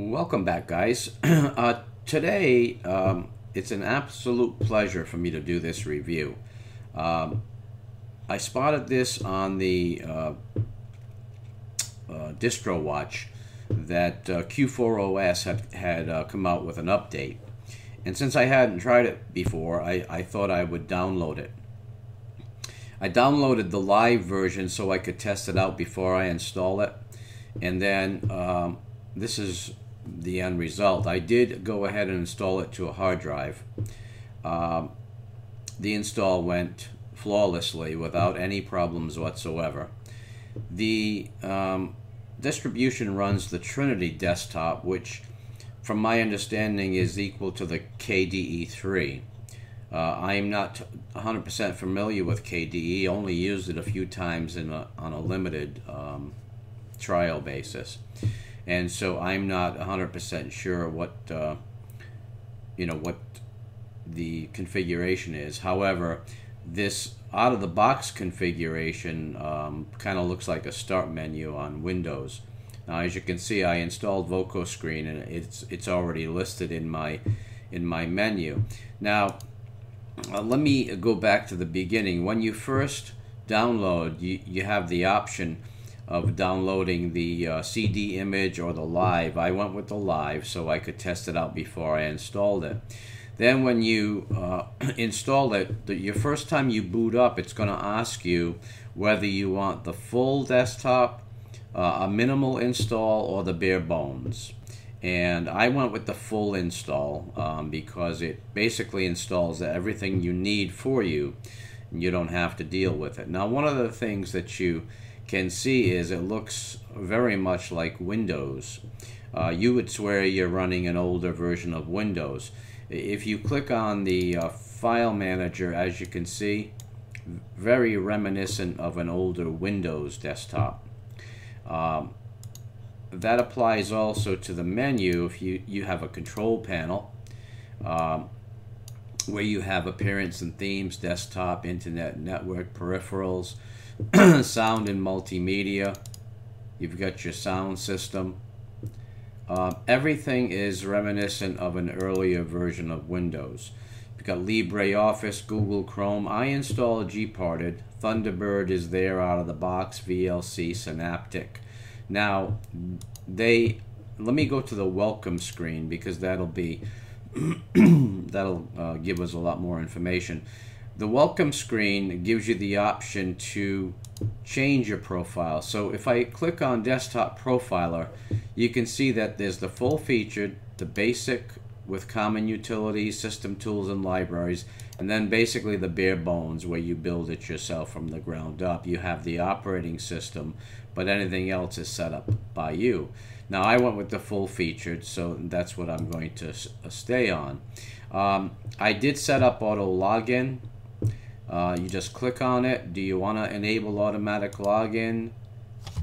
Welcome back, guys. uh, today, um, it's an absolute pleasure for me to do this review. Um, I spotted this on the uh, uh, DistroWatch that uh, Q4OS had, had uh, come out with an update. And since I hadn't tried it before, I, I thought I would download it. I downloaded the live version so I could test it out before I install it. And then um, this is the end result. I did go ahead and install it to a hard drive. Um, the install went flawlessly without any problems whatsoever. The um, distribution runs the Trinity desktop, which, from my understanding, is equal to the KDE3. Uh, I am not 100% familiar with KDE, only used it a few times in a, on a limited um, trial basis and so I'm not 100% sure what uh, you know what the configuration is. However, this out of the box configuration um, kind of looks like a start menu on Windows. Now, as you can see, I installed Vokoscreen and it's it's already listed in my in my menu. Now, uh, let me go back to the beginning. When you first download, you, you have the option of downloading the uh, CD image or the live. I went with the live so I could test it out before I installed it. Then when you uh, install it, the, your first time you boot up, it's going to ask you whether you want the full desktop, uh, a minimal install, or the bare bones. And I went with the full install um, because it basically installs everything you need for you. And you don't have to deal with it. Now, one of the things that you can see is it looks very much like Windows. Uh, you would swear you're running an older version of Windows. If you click on the uh, file manager, as you can see, very reminiscent of an older Windows desktop. Um, that applies also to the menu if you, you have a control panel um, where you have appearance and themes, desktop, internet, network, peripherals, sound and multimedia. You've got your sound system. Uh, everything is reminiscent of an earlier version of Windows. You've got LibreOffice, Google Chrome. I installed Gparted. Thunderbird is there out of the box. VLC, Synaptic. Now, they let me go to the welcome screen because that'll be that'll uh, give us a lot more information. The welcome screen gives you the option to change your profile. So if I click on desktop profiler, you can see that there's the full featured, the basic with common utilities, system tools, and libraries, and then basically the bare bones where you build it yourself from the ground up. You have the operating system, but anything else is set up by you. Now I went with the full featured, so that's what I'm going to stay on. Um, I did set up auto login uh, you just click on it. Do you want to enable automatic login?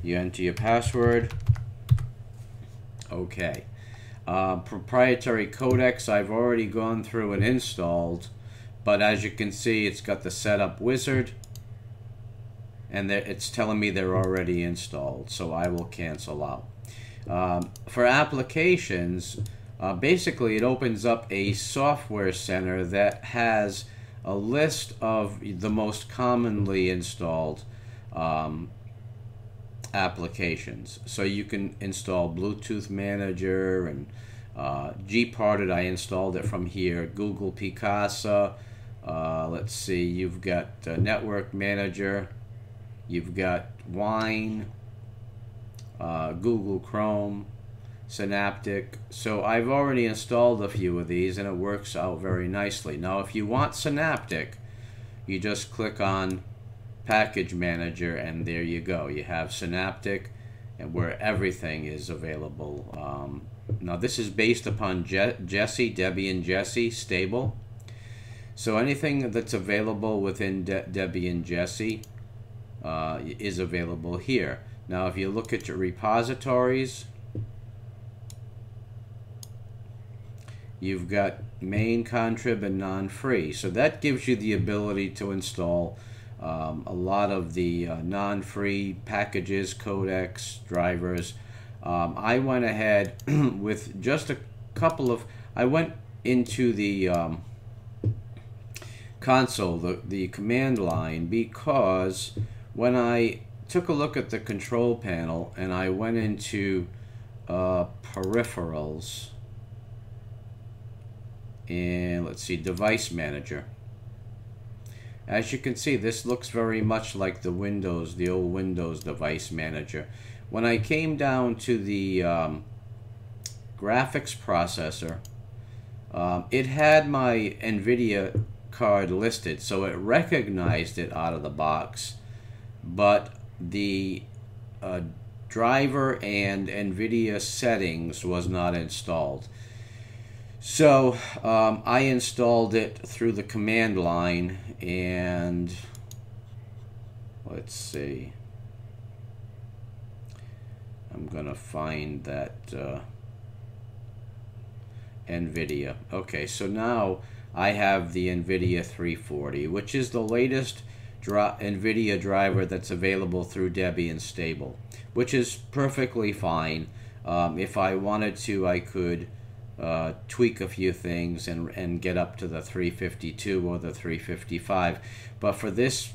You enter your password. Okay. Uh, proprietary codecs I've already gone through and installed, but as you can see, it's got the setup wizard, and it's telling me they're already installed, so I will cancel out. Um, for applications, uh, basically it opens up a software center that has a list of the most commonly installed um, applications. So you can install Bluetooth Manager and uh, Gparted. I installed it from here. Google Picasa. Uh, let's see. You've got uh, Network Manager. You've got Wine. Uh, Google Chrome. Synaptic. So I've already installed a few of these and it works out very nicely. Now if you want Synaptic, you just click on Package Manager and there you go. You have Synaptic and where everything is available. Um, now this is based upon Je Jessie, Debian Jessie stable. So anything that's available within De Debian Jessie uh, is available here. Now if you look at your repositories, You've got main, contrib, and non-free. So that gives you the ability to install um, a lot of the uh, non-free packages, codecs, drivers. Um, I went ahead with just a couple of, I went into the um, console, the, the command line, because when I took a look at the control panel and I went into uh, peripherals, and let's see, device manager. As you can see, this looks very much like the Windows, the old Windows device manager. When I came down to the um, graphics processor, um, it had my NVIDIA card listed, so it recognized it out of the box, but the uh, driver and NVIDIA settings was not installed. So um, I installed it through the command line and let's see. I'm gonna find that uh, NVIDIA. Okay, so now I have the NVIDIA 340, which is the latest NVIDIA driver that's available through Debian Stable, which is perfectly fine. Um, if I wanted to, I could uh, tweak a few things and, and get up to the 352 or the 355. But for this,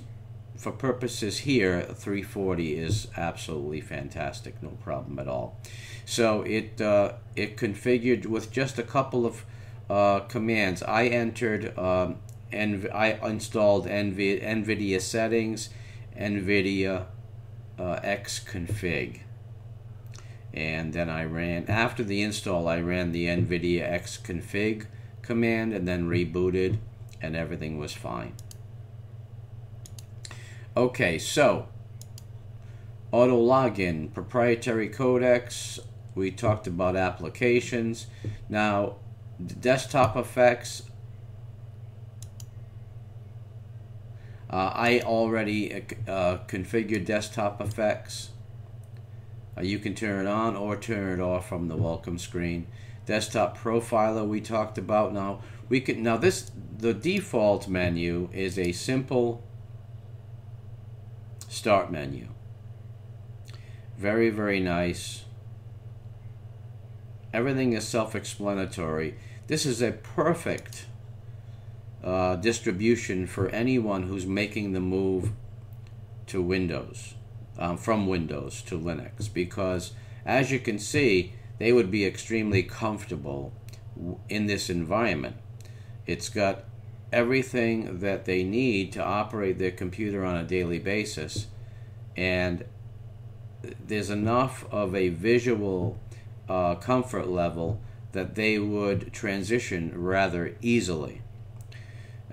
for purposes here, 340 is absolutely fantastic, no problem at all. So it uh, it configured with just a couple of uh, commands. I entered, um, NV I installed NV NVIDIA settings, NVIDIA uh, xconfig and then I ran after the install I ran the NVIDIA xconfig command and then rebooted and everything was fine. Okay so auto login proprietary codecs we talked about applications. Now desktop effects uh, I already uh, configured desktop effects uh, you can turn it on or turn it off from the welcome screen. Desktop profiler we talked about. Now we can now this the default menu is a simple start menu. Very very nice. Everything is self-explanatory. This is a perfect uh, distribution for anyone who's making the move to Windows um, from Windows to Linux because, as you can see, they would be extremely comfortable in this environment. It's got everything that they need to operate their computer on a daily basis, and there's enough of a visual uh, comfort level that they would transition rather easily.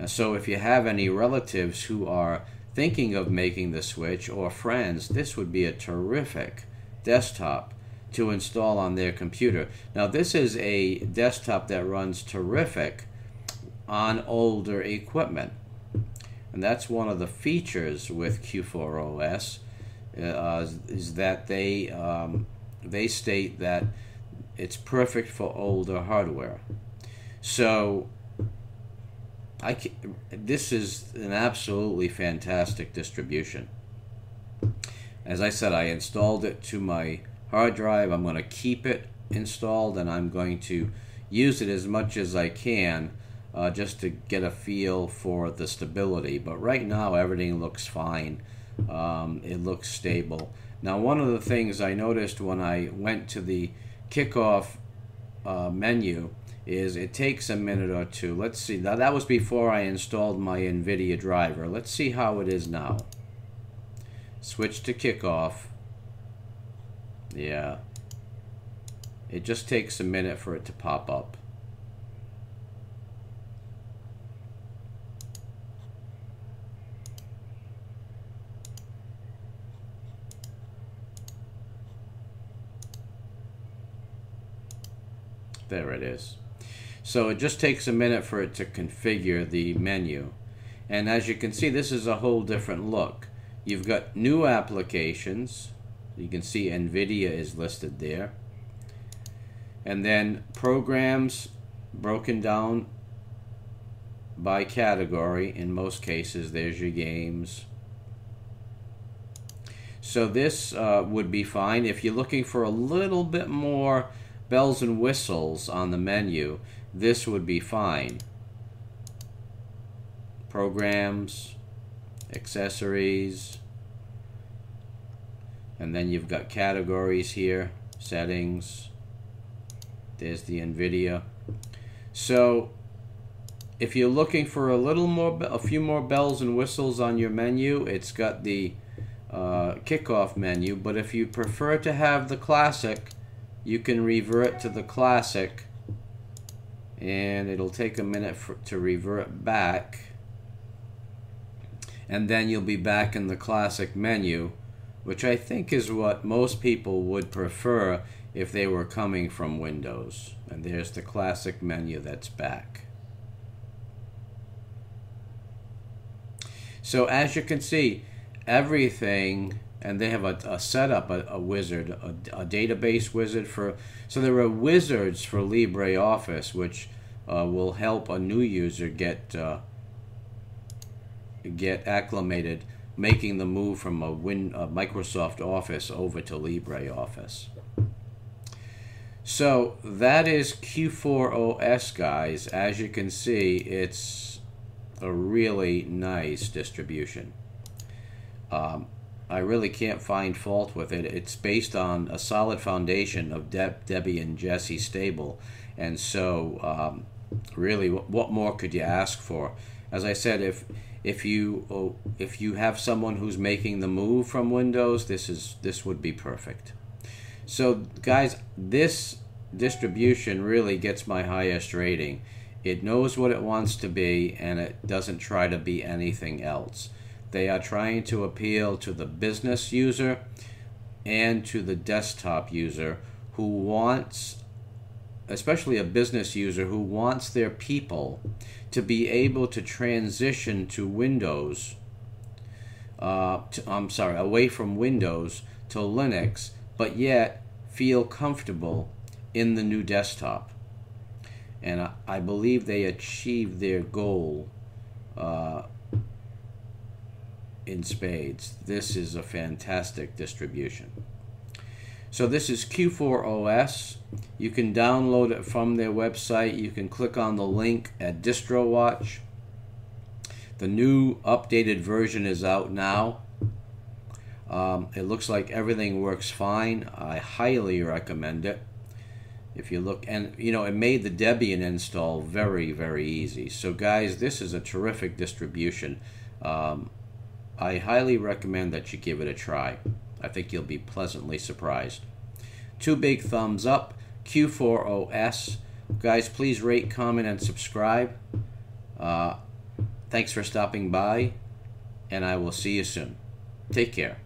So, if you have any relatives who are thinking of making the switch or friends, this would be a terrific desktop to install on their computer. Now, this is a desktop that runs terrific on older equipment. And that's one of the features with Q4OS uh, is that they um, they state that it's perfect for older hardware. So I can, this is an absolutely fantastic distribution. As I said, I installed it to my hard drive. I'm going to keep it installed and I'm going to use it as much as I can uh, just to get a feel for the stability. But right now, everything looks fine. Um, it looks stable. Now, one of the things I noticed when I went to the kickoff uh, menu is it takes a minute or two. Let's see. Now that was before I installed my NVIDIA driver. Let's see how it is now. Switch to kickoff. Yeah. It just takes a minute for it to pop up. There it is. So it just takes a minute for it to configure the menu. And as you can see, this is a whole different look. You've got new applications. You can see NVIDIA is listed there. And then programs broken down by category. In most cases, there's your games. So this uh, would be fine. If you're looking for a little bit more bells and whistles on the menu, this would be fine. Programs, accessories, and then you've got categories here, settings, there's the NVIDIA. So if you're looking for a little more, a few more bells and whistles on your menu, it's got the uh, kickoff menu. But if you prefer to have the classic, you can revert to the classic and it'll take a minute for, to revert back. And then you'll be back in the classic menu which I think is what most people would prefer if they were coming from Windows. And there's the classic menu that's back. So as you can see, everything, and they have a, a setup, a, a wizard, a, a, database wizard for, so there are wizards for LibreOffice, which uh, will help a new user get, uh, get acclimated, making the move from a, Win, a Microsoft Office over to LibreOffice. So that is Q4OS, guys. As you can see, it's a really nice distribution. Um, I really can't find fault with it. It's based on a solid foundation of De Debian and Jessie stable, and so um, really, what more could you ask for? As I said, if if you oh, if you have someone who's making the move from Windows, this is this would be perfect. So, guys, this distribution really gets my highest rating. It knows what it wants to be and it doesn't try to be anything else. They are trying to appeal to the business user and to the desktop user who wants, especially a business user who wants their people to be able to transition to Windows. Uh, to, I'm sorry, away from Windows to Linux, but yet feel comfortable in the new desktop and I, I believe they achieved their goal uh, in spades. This is a fantastic distribution. So this is Q4OS. You can download it from their website. You can click on the link at DistroWatch. The new updated version is out now. Um, it looks like everything works fine. I highly recommend it if you look and you know it made the debian install very very easy so guys this is a terrific distribution um, i highly recommend that you give it a try. I think you'll be pleasantly surprised. Two big thumbs up. Q4os guys please rate comment and subscribe. Uh, thanks for stopping by and i will see you soon. Take care